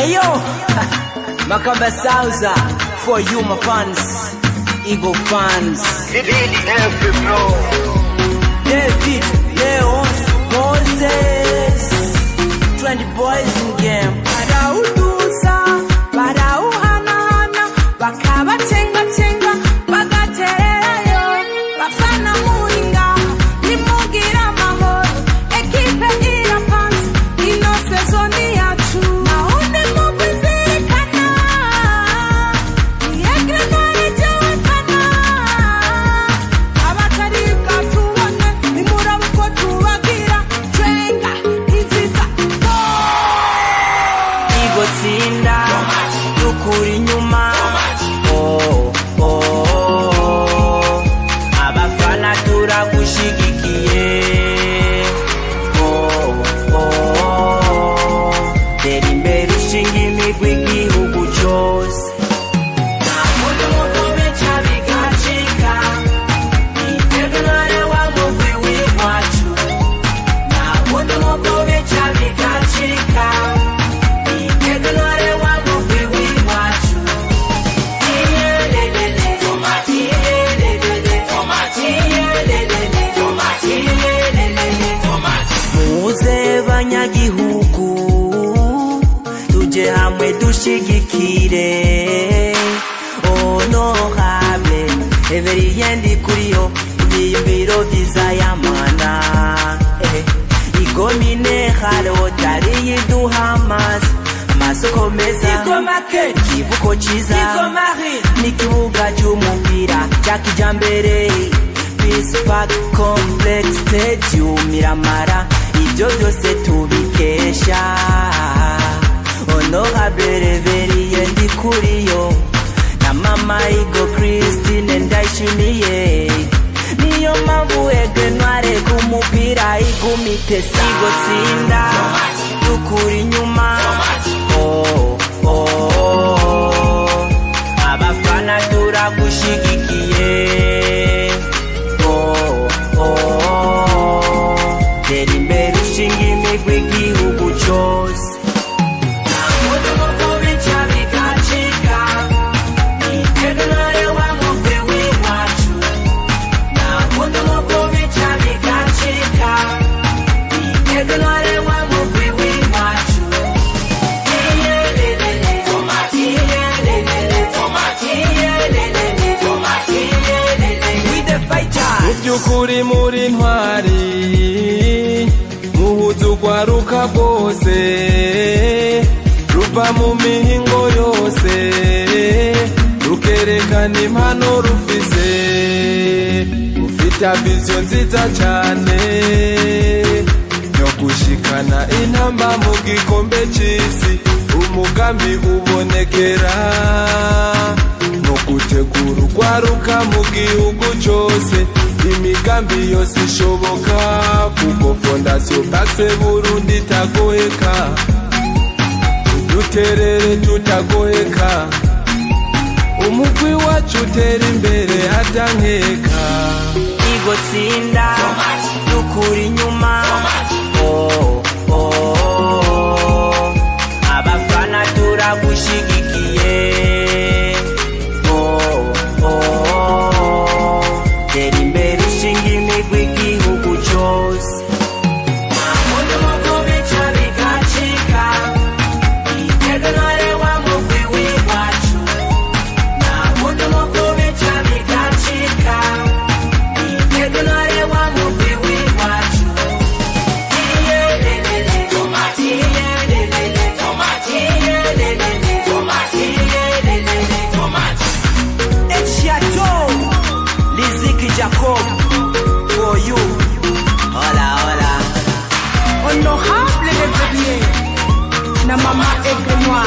Hey yo, Macabre Salsa for you, my fans, Eagle fans. DDF Pro. kutsinda. Tuje hamwe dushigikire honorable everiyende kuriyo ibiyumviro vyiza yamana eh. igomine harotari yiduhamas amasoko meza ikivuko ciza n'ikibuga c'umupira ca kijambere Park Complex Stadium Miramara ibyo byose tubikesha Honorable Reverie Ndikuriyo na Mama Igo Christine Ndayishimiye niyo mpamvu ege ntware ku mupira igumite sigo by'ukuri muri ntwari muhuza urwaruka rwose ruva mu mihingo yose rukerekana impano rufise rufite viziyo nziza cyane yo gushikana intamba mu gikombe cy'isi. Umugambi ubonekera. Gutegura urwaruka mu gihugu cyose. Imigambi yose ishoboka kuko fondasiyo bakse burundi itagoheka. Duterere tutagoheka. Umugwi wacu utera imbere atankeka igo tsinda dukura inyuma. na mama Eke Egrenoir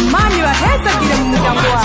Imani waheza kile mutambua